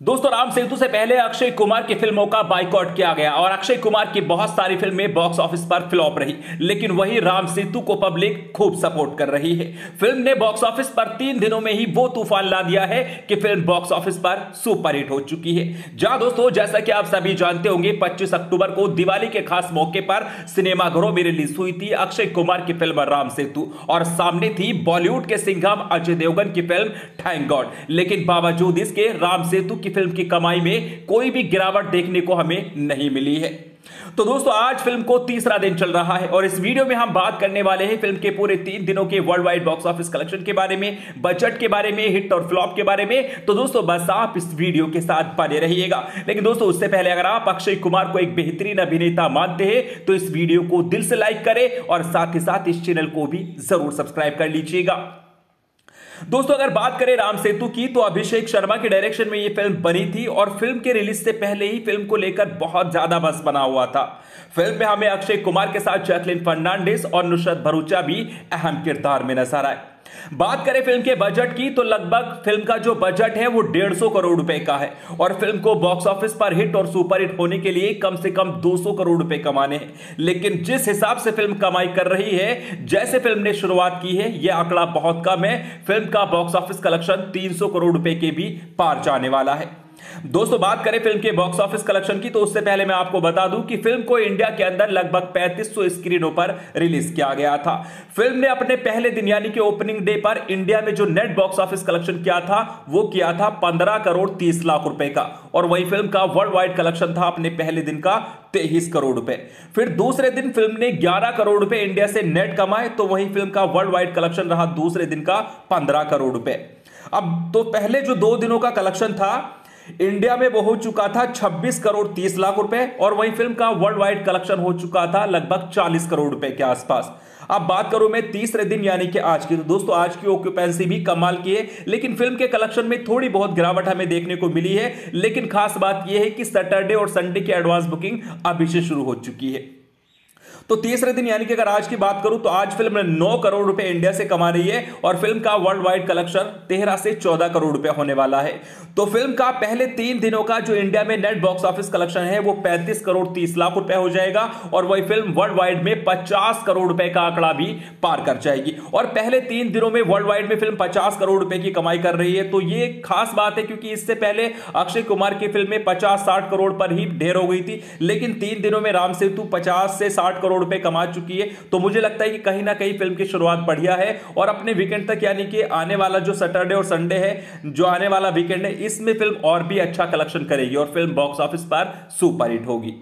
दोस्तों, राम सेतु से पहले अक्षय कुमार की फ़िल्मों का बाइकआउट किया गया और अक्षय कुमार की बहुत सारी फ़िल्में बॉक्स ऑफ़िस पर फ्लॉप रही, लेकिन वही राम सेतु को पब्लिक खूब सपोर्ट कर रही है। फ़िल्म ने बॉक्स ऑफ़िस पर तीन दिनों में ही वो तूफ़ान ला दिया है कि फ़िल्म बॉक्स ऑफ़िस पर सुपर हिट हो चुकी है। जहाँ दोस्तों, जैसा कि आप सभी जानते होंगे, पच्चीस अक्टूबर को दिवाली के खास मौके पर सिनेमाघरों में रिलीज़ हुई थी अक्षय कुमार की फ़िल्म राम सेतु और सामने थी बॉलीवुड के सिंघम अजय देवगन की फ़िल्म थैंक गॉड लेकिन बावजूद इसके, राम सेतु की फ़िल्म की कमाई में कोई भी गिरावट देखने को हमें नहीं मिली है। तो दोस्तों, आज फ़िल्म को तीसरा दिन चल रहा है और इस वीडियो में हम बात करने वाले हैं फ़िल्म के पूरे तीन दिनों के world wide box office collection के बारे में बजट के बारे में हिट और फ्लॉप के बारे में। तो दोस्तों, बस आप इस वीडियो के साथ बने रहिएगा। लेकिन दोस्तों, उससे पहले अगर आप अक्षय कुमार को एक बेहतरीन अभिनेता मानते हैं तो इस वीडियो को दिल से लाइक करें और साथ ही साथ इस चैनल को भी ज़रूर सब्सक्राइब कर लीजिएगा। दोस्तों, अगर बात करें राम सेतु की तो अभिषेक शर्मा के डायरेक्शन में यह फ़िल्म बनी थी और फ़िल्म के रिलीज़ से पहले ही फ़िल्म को लेकर बहुत ज़्यादा बस बना हुआ था। फ़िल्म में हमें अक्षय कुमार के साथ जैकलिन फर्नांडिस और नुसरत भरूचा भी अहम किरदार में नज़र आए। बात करें फ़िल्म के बजट की तो लगभग फ़िल्म का जो बजट है वो सौ करोड़ रुपए का है। और फ़िल्म को बॉक्स ऑफ़िस पर हिट और सुपर हिट होने के लिए कम से कम 200 करोड़ रुपए कमाने हैं। लेकिन जिस हिसाब से फ़िल्म कमाई कर रही है, जैसे फ़िल्म ने शुरुआत की है यह आंकड़ा बहुत कम है। फ़िल्म का बॉक्स ऑफ़िस कलेक्शन 300 करोड़ रुपए के भी पार जाने वाला है। दोस्तों, बात करें फ़िल्म के बॉक्स ऑफ़िस कलेक्शन की तो उससे पहले मैं आपको बता दूँ कि फ़िल्म को इंडिया के अंदर लगभग 3500 स्क्रीनों पर रिलीज़ किया गया था। फ़िल्म ने अपने पहले दिन, यानी कि ओपनिंग डे पर इंडिया में जो नेट बॉक्स ऑफ़िस कलेक्शन किया था, वो किया था पंद्रह करोड़ तीस लाख रुपए का। और वही फ़िल्म का वर्ल्ड वाइड कलेक्शन था अपने पहले दिन का तेईस करोड़ रुपए। फिर दूसरे दिन फ़िल्म ने 11 करोड़ रुपए इंडिया से नेट कमाए तो वही फ़िल्म का वर्ल्ड वाइड कलेक्शन रहा दूसरे दिन का 15 करोड़ रुपए। अब तो पहले जो दो दिनों का कलेक्शन था इंडिया में वो हो चुका था 26 करोड़ 30 लाख रुपए और वही फ़िल्म का वर्ल्ड वाइड कलेक्शन हो चुका था लगभग 40 करोड़ रुपए के आसपास। अब बात करूँ मैं तीसरे दिन, यानी कि आज की तो दोस्तों आज की ऑक्यूपेंसी भी कमाल की है, लेकिन फ़िल्म के कलेक्शन में थोड़ी बहुत गिरावट हमें देखने को मिली है, लेकिन खास बात यह है कि सैटरडे और संडे की एडवांस बुकिंग अभी से शुरू हो चुकी है। तो तीसरे दिन यानी कि अगर आज की बात करूँ तो आज फ़िल्म ने करोड़ रुपए इंडिया से कमा रही है और फ़िल्म का वर्ल्ड वाइड कलेक्शन तेरह से चौदह करोड़ रुपए होने वाला है। तो फ़िल्म का पहले तीन दिनों का जो इंडिया में नेट बॉक्स ऑफ़िस कलेक्शन है, वो पैंतीस करोड़ तीस लाख रुपए हो जाएगा और वही फ़िल्म वर्ल्ड वाइड में पचास करोड़ रुपए का आंकड़ा भी पार कर जाएगी। और पहले तीन दिनों में वर्ल्ड वाइड में फ़िल्म पचास करोड़ रुपए की कमाई कर रही है। तो ये खास बात है क्योंकि इससे पहले अक्षय कुमार की फ़िल्म में पचास साठ करोड़ पर ही ढेर हो गई थी, लेकिन तीन दिनों में राम सेतु पचास से साठ करोड़ रुपए कमा चुकी है। तो मुझे लगता है कि कहीं ना कहीं फ़िल्म की शुरुआत बढ़िया है और अपने वीकेंड तक यानी कि आने वाला जो सैटरडे और संडे है, जो आने वाला वीकेंड है, इसमें फ़िल्म और भी अच्छा कलेक्शन करेगी और फ़िल्म बॉक्स ऑफ़िस पर सुपर हिट होगी।